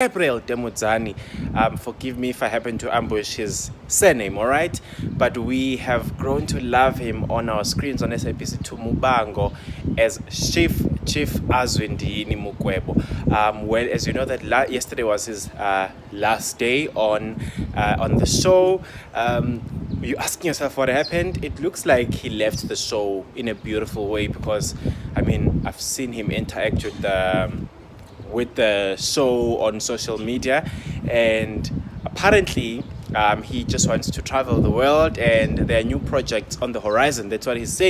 Gabriel Temudzani. Um, forgive me if I happen to ambush his surname, all right? But we have grown to love him on our screens on SABC2 Muvhango as Chief Chief Azwindini Mukwevho. Um, well, as you know, that yesterday was his uh, last day on uh, on the show. Um, you're asking yourself what happened. It looks like he left the show in a beautiful way because, I mean, I've seen him interact with the. With the show on social media. And apparently um, he just wants to travel the world and there are new projects on the horizon. That's what he's saying